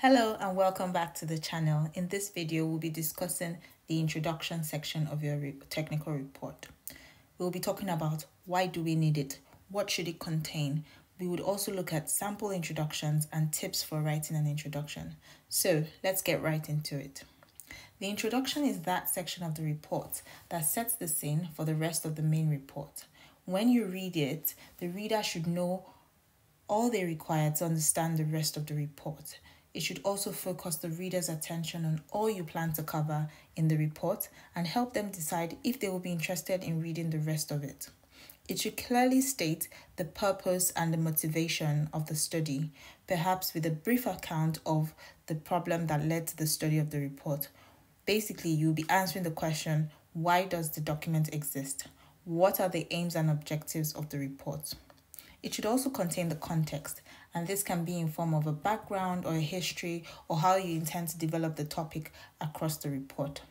Hello and welcome back to the channel. In this video, we'll be discussing the introduction section of your re technical report. We'll be talking about why do we need it, what should it contain. We would also look at sample introductions and tips for writing an introduction. So let's get right into it. The introduction is that section of the report that sets the scene for the rest of the main report. When you read it, the reader should know all they require to understand the rest of the report. It should also focus the reader's attention on all you plan to cover in the report and help them decide if they will be interested in reading the rest of it. It should clearly state the purpose and the motivation of the study, perhaps with a brief account of the problem that led to the study of the report. Basically, you'll be answering the question why does the document exist? What are the aims and objectives of the report? It should also contain the context, and this can be in form of a background or a history or how you intend to develop the topic across the report.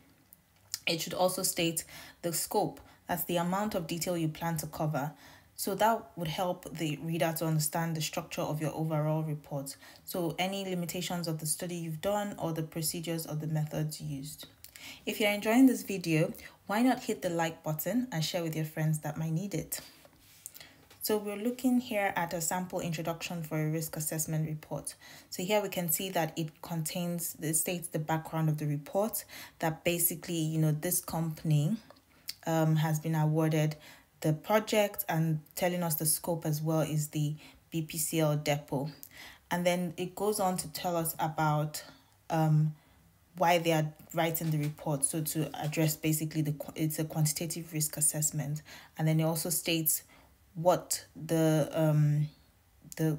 It should also state the scope, that's the amount of detail you plan to cover. So that would help the reader to understand the structure of your overall report. So any limitations of the study you've done or the procedures or the methods used. If you're enjoying this video, why not hit the like button and share with your friends that might need it. So we're looking here at a sample introduction for a risk assessment report. So here we can see that it contains, it states the background of the report that basically, you know, this company um, has been awarded the project and telling us the scope as well is the BPCL depot. And then it goes on to tell us about um, why they are writing the report. So to address basically the it's a quantitative risk assessment. And then it also states what the um the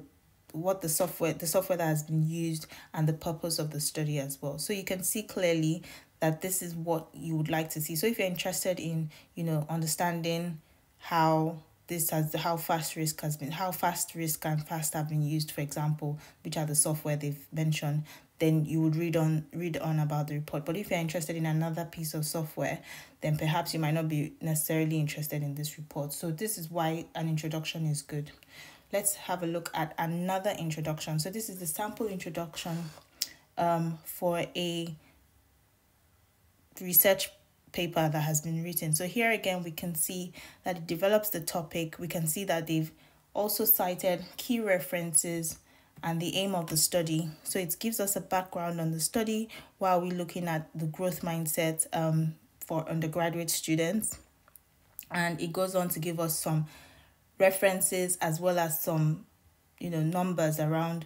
what the software the software that has been used and the purpose of the study as well. So you can see clearly that this is what you would like to see. So if you're interested in you know understanding how this has how Phast Risk has been how Phast Risk and Phast have been used for example which are the software they've mentioned then you would read on read on about the report. But if you're interested in another piece of software then perhaps you might not be necessarily interested in this report. So this is why an introduction is good. Let's have a look at another introduction. So this is the sample introduction um, for a research paper that has been written. So here again we can see that it develops the topic. We can see that they've also cited key references and the aim of the study. So it gives us a background on the study while we're looking at the growth mindset um, for undergraduate students. And it goes on to give us some references as well as some, you know, numbers around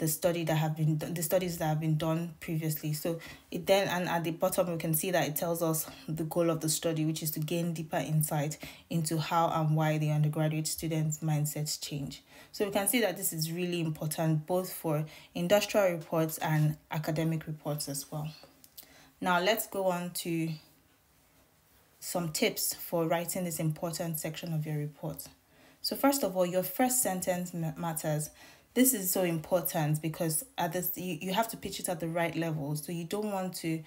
the study that have been the studies that have been done previously. So it then and at the bottom we can see that it tells us the goal of the study which is to gain deeper insight into how and why the undergraduate students mindsets change. So we can see that this is really important both for industrial reports and academic reports as well. Now let's go on to some tips for writing this important section of your report. So first of all your first sentence matters this is so important because at this you, you have to pitch it at the right level. So you don't want to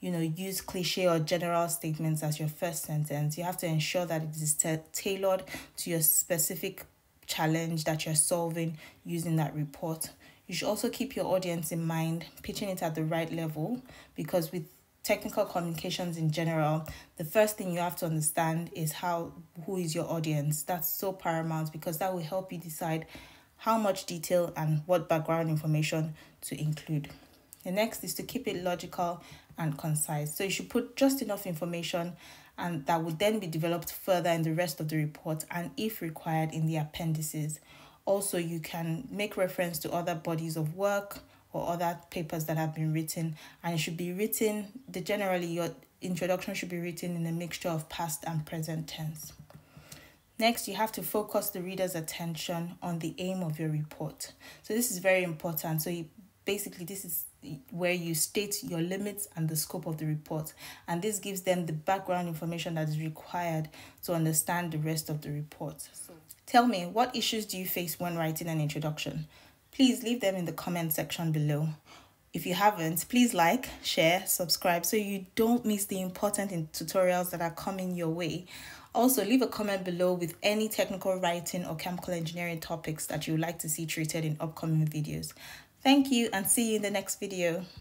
you know use cliche or general statements as your first sentence. You have to ensure that it is tailored to your specific challenge that you're solving using that report. You should also keep your audience in mind pitching it at the right level because with technical communications in general the first thing you have to understand is how who is your audience. That's so paramount because that will help you decide how much detail and what background information to include. The next is to keep it logical and concise. So you should put just enough information and that would then be developed further in the rest of the report and if required in the appendices. Also, you can make reference to other bodies of work or other papers that have been written and it should be written, the generally your introduction should be written in a mixture of past and present tense. Next, you have to focus the reader's attention on the aim of your report. So this is very important. So you, basically, this is where you state your limits and the scope of the report. And this gives them the background information that is required to understand the rest of the report. So, tell me, what issues do you face when writing an introduction? Please leave them in the comment section below. If you haven't, please like, share, subscribe so you don't miss the important tutorials that are coming your way. Also, leave a comment below with any technical writing or chemical engineering topics that you would like to see treated in upcoming videos. Thank you and see you in the next video.